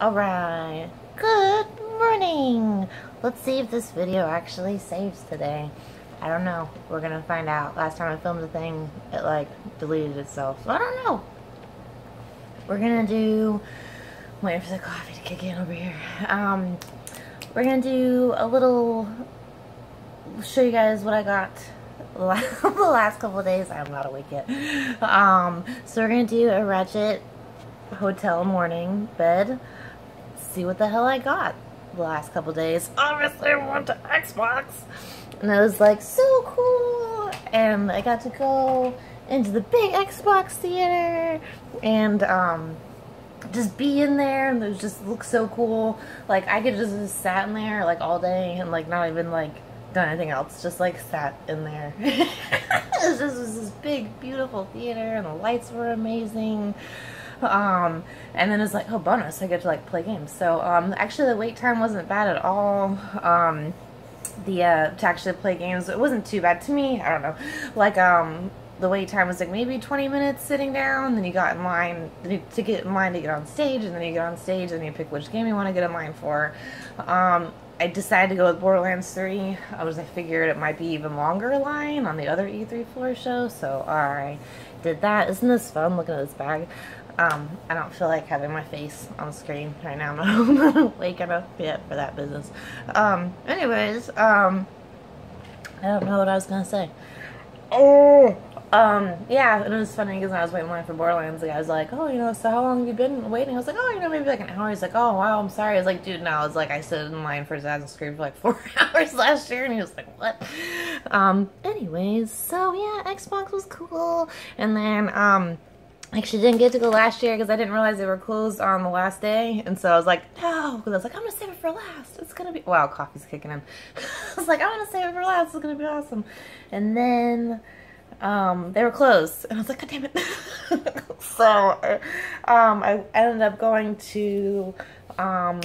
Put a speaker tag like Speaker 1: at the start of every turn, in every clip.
Speaker 1: Alright, good morning! Let's see if this video actually saves today. I don't know. We're gonna find out. Last time I filmed the thing, it like deleted itself. So I don't know. We're gonna do... Waiting for the coffee to kick in over here. Um, we're gonna do a little... Show you guys what I got the last couple days. I'm not awake yet. Um, so we're gonna do a Ratchet hotel morning bed. See what the hell I got the last couple days. Obviously, I went to Xbox. And I was like so cool. And I got to go into the big Xbox theater and um, just be in there and it just looked so cool. Like I could just, just sat in there like all day and like not even like done anything else. Just like sat in there. it was just was this big beautiful theater and the lights were amazing. Um, and then it's like, oh, bonus, I get to like play games. So, um, actually the wait time wasn't bad at all. Um, the, uh, to actually play games, it wasn't too bad to me. I don't know. Like, um, the wait time was like maybe 20 minutes sitting down, then you got in line to get in line to get on stage, and then you get on stage and you pick which game you want to get in line for. Um, I decided to go with Borderlands 3. I was I figured it might be even longer line on the other E3 floor show, so I did that. Isn't this fun looking at this bag? Um, I don't feel like having my face on screen right now. I'm not awake enough yet for that business. Um, anyways, um, I don't know what I was gonna say. Oh, um, yeah, and it was funny because I was waiting in line for Borderlands, the guy was like, oh, you know, so how long have you been waiting? I was like, oh, you know, maybe like an hour. He's like, oh, wow, I'm sorry. I was like, dude, no, I was like, I stood in line for Assassin's Creed for like four hours last year, and he was like, what? Um, anyways, so yeah, Xbox was cool, and then, um, actually didn't get to go last year because I didn't realize they were closed on the last day. And so I was like, no, because I was like, I'm going to save it for last. It's going to be, wow, coffee's kicking in. I was like, I'm going to save it for last. It's going to be awesome. And then um, they were closed. And I was like, God damn it. so um, I ended up going to, um,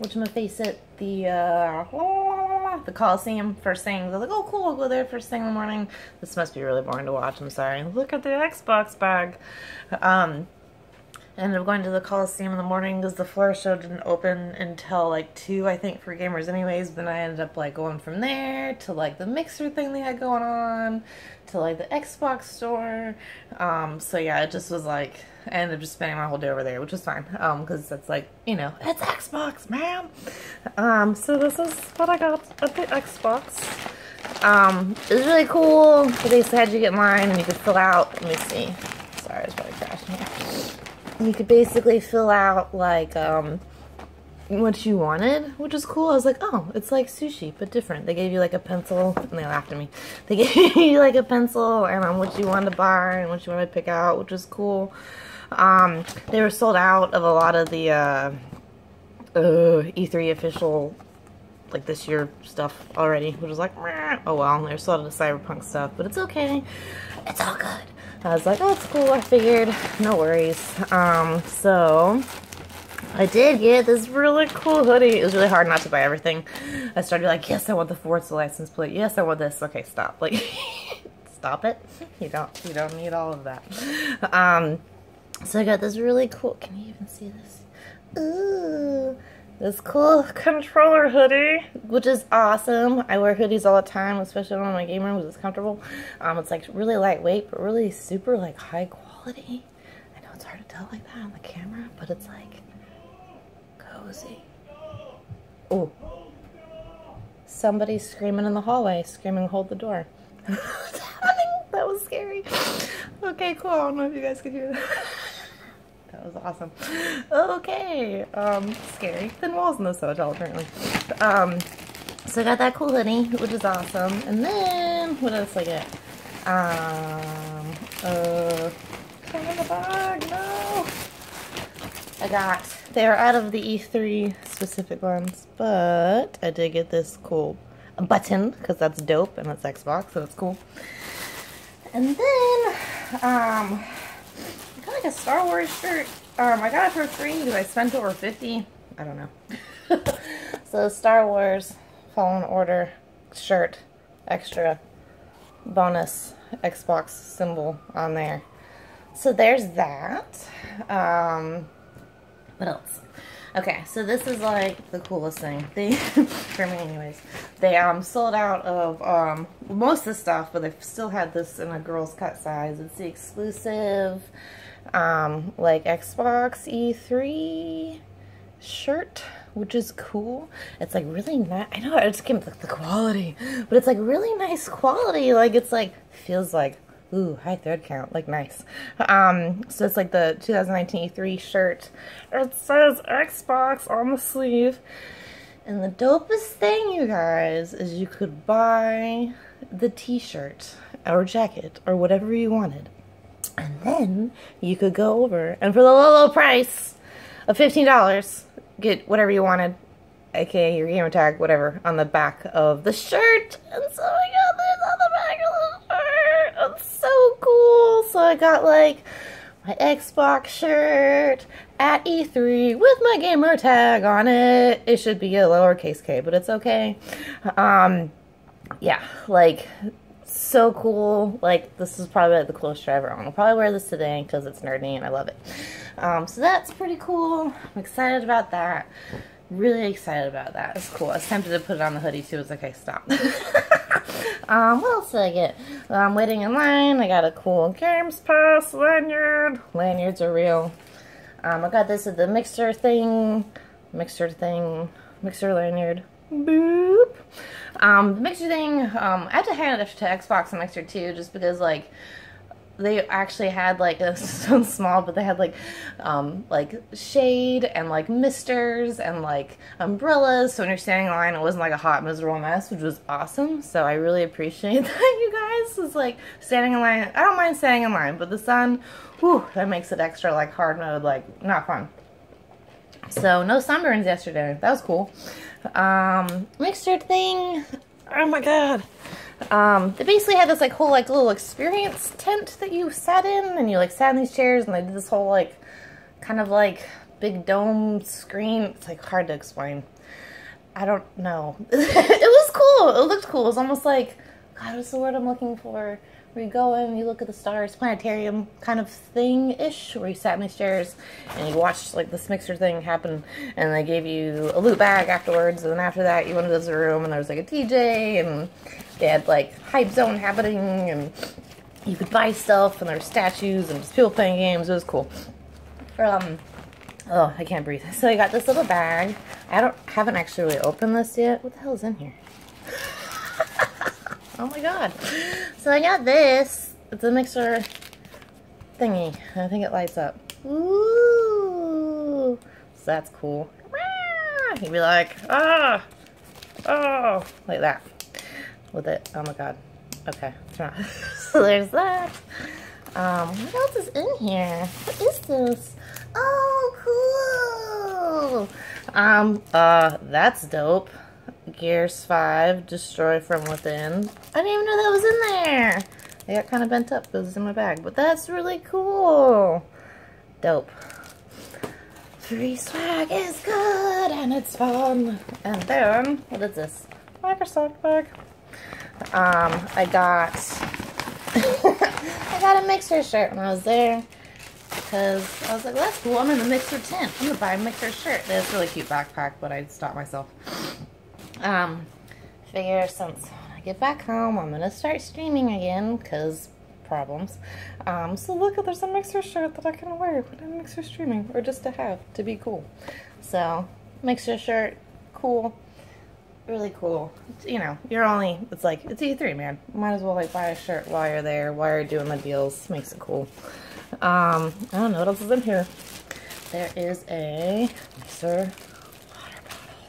Speaker 1: whatchamacallit, the, uh, the Coliseum first thing. They're like, oh cool, I'll go there first thing in the morning. This must be really boring to watch, I'm sorry. Look at the Xbox bag. Um, ended up going to the Coliseum in the morning because the floor show didn't open until like 2 I think for gamers anyways. But then I ended up like going from there to like the mixer thing they had going on to like the Xbox store. Um, so yeah it just was like I ended up just spending my whole day over there which was fine um because that's like you know it's Xbox man um so this is what I got at the Xbox. Um it was really cool. They said you get mine and you could fill out. Let me see. Sorry it's probably crashing here you could basically fill out like um, what you wanted, which is cool. I was like, oh, it's like sushi, but different. They gave you like a pencil, and they laughed at me. They gave you like a pencil and um, what you wanted to buy and what you wanted to pick out, which was cool. Um, they were sold out of a lot of the uh, uh, E3 official like this year stuff already, which was like, oh well, there's sort of the cyberpunk stuff, but it's okay. It's all good. I was like, oh, it's cool. I figured, no worries. Um, so I did get this really cool hoodie. It was really hard not to buy everything. I started like, yes, I want the Forza license plate. Yes, I want this. Okay, stop. Like, stop it. You don't, you don't need all of that. Um, so I got this really cool. Can you even see this? Ooh this cool controller hoodie, which is awesome. I wear hoodies all the time, especially when I'm in my game room because it's comfortable. Um, it's like really lightweight, but really super like high quality. I know it's hard to tell like that on the camera, but it's like cozy. Oh, somebody's screaming in the hallway, screaming, hold the door. that was scary. Okay, cool. I don't know if you guys could hear that. That was awesome. Okay. Um, scary. Thin walls in this hotel, apparently. Um, so I got that cool hoodie, which is awesome. And then, what else I get? Um, uh, in the bag, no. I got, they're out of the E3 specific ones, but I did get this cool button, because that's dope, and it's Xbox, so that's cool. And then, um, like a Star Wars shirt. Um, I got it for free because I spent over 50 I don't know. so Star Wars Fallen Order shirt, extra bonus Xbox symbol on there. So there's that. Um, what else? Okay, so this is like the coolest thing. They, for me anyways, they um sold out of um most of the stuff, but they still had this in a girl's cut size. It's the exclusive um like Xbox E3 shirt, which is cool. It's like really nice. I know I just with the quality, but it's like really nice quality. Like it's like feels like Ooh, high thread count, like nice. Um, so it's like the 2019 E3 shirt. It says Xbox on the sleeve. And the dopest thing, you guys, is you could buy the t-shirt or jacket or whatever you wanted. And then you could go over and for the low, low price of $15, get whatever you wanted, aka your gamer tag, whatever, on the back of the shirt. And so I got this on the back of the shirt. It's so cool. So I got like my Xbox shirt at E3 with my gamer tag on it. It should be a lowercase k, but it's okay. Um, yeah, like so cool. Like this is probably the coolest I ever owned. I'll probably wear this today because it's nerdy and I love it. Um, so that's pretty cool. I'm excited about that really excited about that. It's cool. I was tempted to put it on the hoodie too. It's like, okay, stop. um, what else did I get? I'm waiting in line. I got a cool Games Pass lanyard. Lanyards are real. Um, I got this at the mixer thing. Mixer thing. Mixer lanyard. Boop. Um, the mixer thing, um, I had to hand it to Xbox and Mixer too, just because, like, they actually had like a so small but they had like um like shade and like misters and like umbrellas so when you're standing in line it wasn't like a hot miserable mess which was awesome so i really appreciate that you guys. Was like standing in line i don't mind standing in line but the sun whew, that makes it extra like hard mode like not fun. So no sunburns yesterday. That was cool um mixer thing oh my god um, they basically had this like whole like little experience tent that you sat in and you like sat in these chairs and they did this whole like kind of like big dome screen. It's like hard to explain. I don't know. it was cool. It looked cool. It was almost like, God, what's the word I'm looking for? Where you go and you look at the stars, planetarium kind of thing-ish, where you sat in these chairs and you watched like this mixer thing happen, and they gave you a loot bag afterwards, and then after that you went into the room and there was like a DJ, and they had like hype zone happening, and you could buy stuff, and there were statues and just people playing games. It was cool. Um, oh, I can't breathe. So I got this little bag. I don't haven't actually really opened this yet. What the hell is in here? Oh my god. So I got this. It's a mixer thingy. I think it lights up. Ooh. So that's cool. You'd be like, ah, oh, like that with it. Oh my god. Okay, so there's that. Um, what else is in here? What is this? Oh, cool. Um, uh, that's dope. Gears 5, Destroy From Within. I didn't even know that was in there. I got kind of bent up because it's in my bag, but that's really cool. Dope. Free swag is good and it's fun. And then, what is this? Microsoft bag. Um, I got I got a mixer shirt when I was there because I was like, well, that's cool. I'm in the mixer tent. I'm gonna buy a mixer shirt. That's really cute backpack, but I stopped myself. Um, figure since I get back home, I'm gonna start streaming again because problems. Um, so look, there's a mixer shirt that I can wear when I'm mixer streaming, or just to have to be cool. So mixer shirt, cool really cool. You know, you're only, it's like, it's E3, man. Might as well, like, buy a shirt while you're there, while you're doing the deals. Makes it cool. Um, I don't know what else is in here. There is a Mixer water bottle.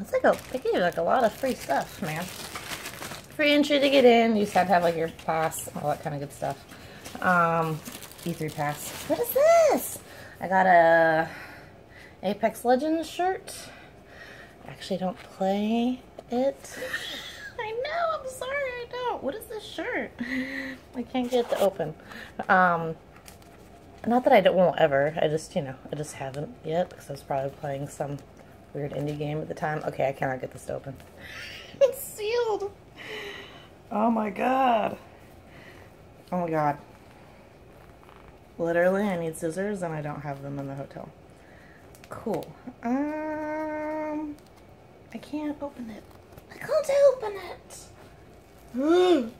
Speaker 1: It's like a, they gave like, a lot of free stuff, man. Free entry to get in. You just have to have, like, your pass, all that kind of good stuff. Um, E3 pass. What is this? I got a Apex Legends shirt I actually don't play it. I know, I'm sorry, I don't. What is this shirt? I can't get it to open. Um, not that I don't, won't ever. I just, you know, I just haven't yet because I was probably playing some weird indie game at the time. Okay, I cannot get this to open. it's sealed. Oh my god. Oh my god. Literally, I need scissors and I don't have them in the hotel. Cool. Um, I can't open it. I can't open it.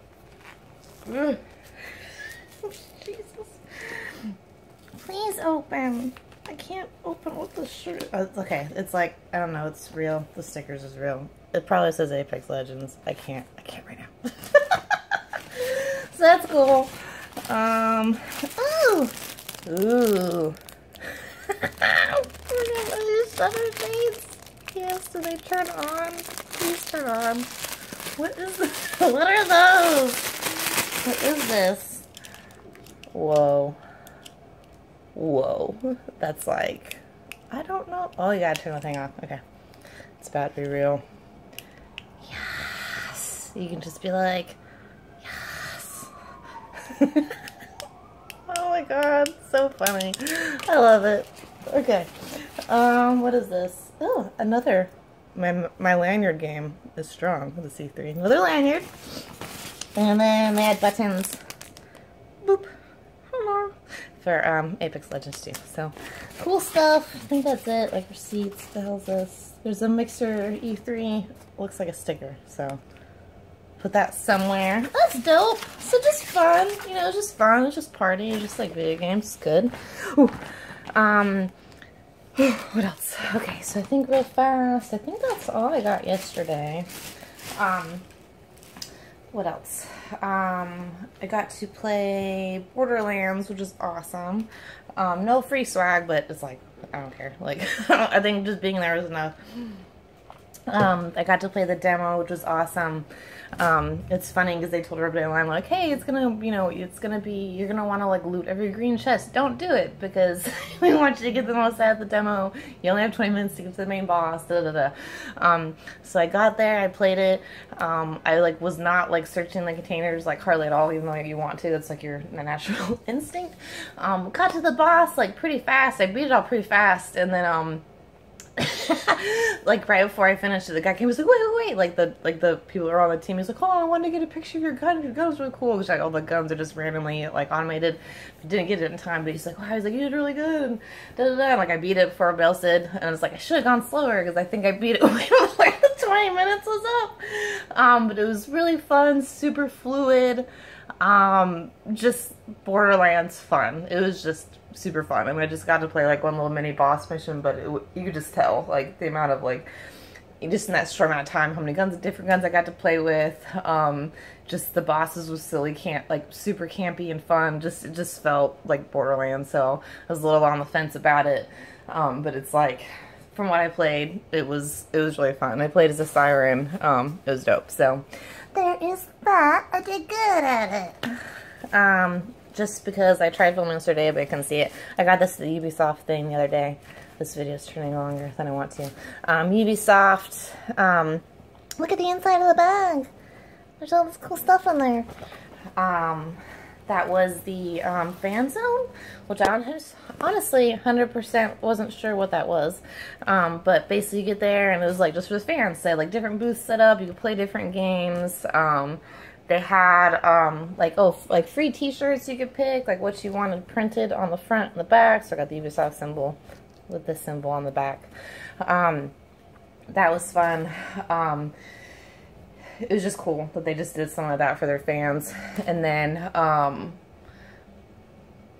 Speaker 1: Jesus. Please open. I can't open what the shirt. Oh, okay, it's like I don't know. It's real. The stickers is real. It probably says Apex Legends. I can't. I can't right now. so that's cool. Um. Ooh. Ooh. We're gonna lose other shades. Yes. Do they turn on? Please turn on. What is this? What are those? What is this? Whoa. Whoa. That's like, I don't know. Oh, you gotta turn the thing off. Okay. It's about to be real. Yes. You can just be like, yes. oh my god. So funny. I love it. Okay. Um, what is this? Oh, another. My, my lanyard game is strong with the E3. Another lanyard. And then they had buttons. For um, Apex Legends too. So, cool stuff. I think that's it. Like receipts. The hell's this? There's a Mixer E3. Looks like a sticker. So, put that somewhere. That's dope. So just fun. You know, just fun. It's just party. It's just like video games. It's good. Ooh. Um, what else? Okay, so I think real fast. I think that's all I got yesterday. Um, what else? Um, I got to play Borderlands, which is awesome. Um, no free swag, but it's like, I don't care. Like, I think just being there was enough. Um, I got to play the demo, which was awesome. Um, it's funny because they told everybody online, like, hey, it's gonna, you know, it's gonna be, you're gonna want to, like, loot every green chest. Don't do it because we want you to get the most out of the demo. You only have 20 minutes to get to the main boss, da da da. Um, so I got there, I played it. Um, I, like, was not, like, searching the containers, like, hardly at all, even though you want to. That's, like, your natural instinct. Um, got to the boss, like, pretty fast. I beat it all pretty fast, and then, um, like right before I finished it, the guy came was like, wait, wait, wait. Like the like the people are on the team, he's like, oh, I wanted to get a picture of your gun. Your gun's really cool. Because like all the guns are just randomly like automated. I didn't get it in time, but he's like, wow, he's like, you did really good. And da da da. And, like I beat it before Bell said, and it's like I should have gone slower because I think I beat it way before the 20 minutes was up. Um, but it was really fun, super fluid. Um, just Borderlands fun. It was just super fun. I mean, I just got to play like one little mini boss mission, but it, you could just tell like the amount of like just in that short amount of time how many guns, different guns I got to play with. Um, just the bosses was silly, can't like super campy and fun. Just it just felt like Borderlands, so I was a little on the fence about it. Um, but it's like from what I played, it was it was really fun. I played as a siren. Um, it was dope. So there is that. I did good at it. Um, just because I tried filming yesterday, but I couldn't see it. I got this the Ubisoft thing the other day. This video is turning longer than I want to. Um, Ubisoft, um, look at the inside of the bag. There's all this cool stuff in there. Um, that was the um, fan zone, which I honestly 100% wasn't sure what that was. Um, but basically you get there and it was like just for the fans. So like different booths set up, you could play different games. Um, they had um, like oh like free T-shirts you could pick like what you wanted printed on the front and the back. So I got the Ubisoft symbol with the symbol on the back. Um, that was fun. It was just cool that they just did some of that for their fans. And then um,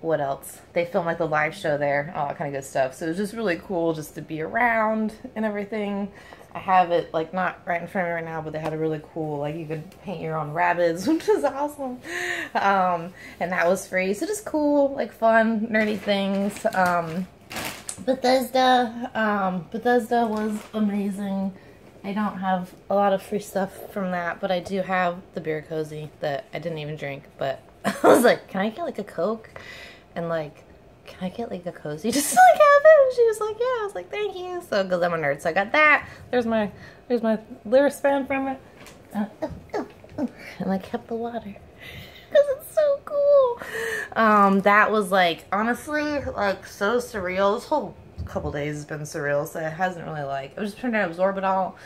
Speaker 1: what else? They filmed like the live show there, all that kind of good stuff. So it was just really cool just to be around and everything. I have it like not right in front of me right now, but they had a really cool like you could paint your own Rabbids, which was awesome. Um, and that was free, so just cool, like fun, nerdy things. Um, Bethesda, um, Bethesda was amazing. I don't have a lot of free stuff from that, but I do have the beer cozy that I didn't even drink. But I was like, can I get like a Coke? And like can I get like a cozy just to like have it? And she was like, yeah. I was like, thank you. So, because I'm a nerd. So I got that. There's my, there's my lyric span from it. Uh, and I kept the water. Because it's so cool. Um, that was like, honestly, like so surreal. This whole couple days has been surreal. So it hasn't really like, I was just trying to absorb it all.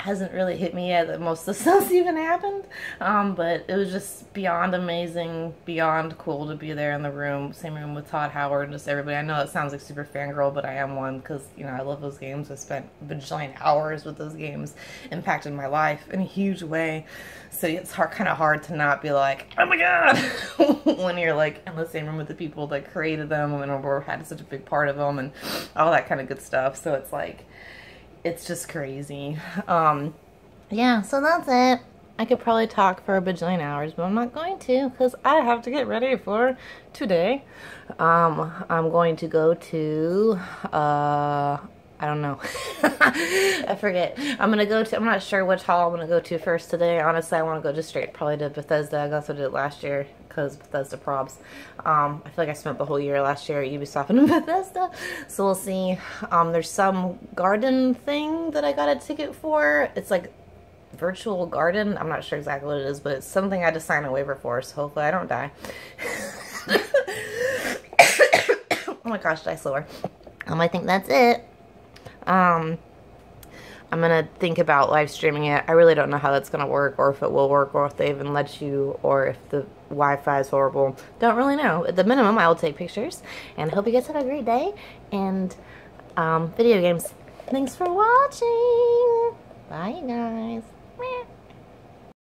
Speaker 1: Hasn't really hit me yet that most of the stuff's even happened. Um, but it was just beyond amazing, beyond cool to be there in the room, same room with Todd Howard and just everybody. I know it sounds like super fangirl, but I am one because, you know, I love those games. I spent bajillion hours with those games, impacted my life in a huge way. So it's hard, kind of hard to not be like, oh my god, when you're like in the same room with the people that created them and or had such a big part of them and all that kind of good stuff. So it's like, it's just crazy. Um, yeah, so that's it. I could probably talk for a bajillion hours, but I'm not going to because I have to get ready for today. Um, I'm going to go to, uh, I don't know. I forget. I'm gonna go to. I'm not sure which hall I'm gonna go to first today. Honestly, I want to go just straight probably to Bethesda. I I did last year because Bethesda probs. Um, I feel like I spent the whole year last year at Ubisoft and Bethesda. So we'll see. Um, there's some garden thing that I got a ticket for. It's like virtual garden. I'm not sure exactly what it is, but it's something I had to sign a waiver for. So hopefully I don't die. oh my gosh, did I slower? Um, I think that's it. Um, I'm going to think about live streaming it. I really don't know how that's going to work or if it will work or if they even let you or if the Wi-Fi is horrible. Don't really know. At the minimum, I will take pictures. And I hope you guys have a great day. And um, video games. Thanks for watching. Bye, guys.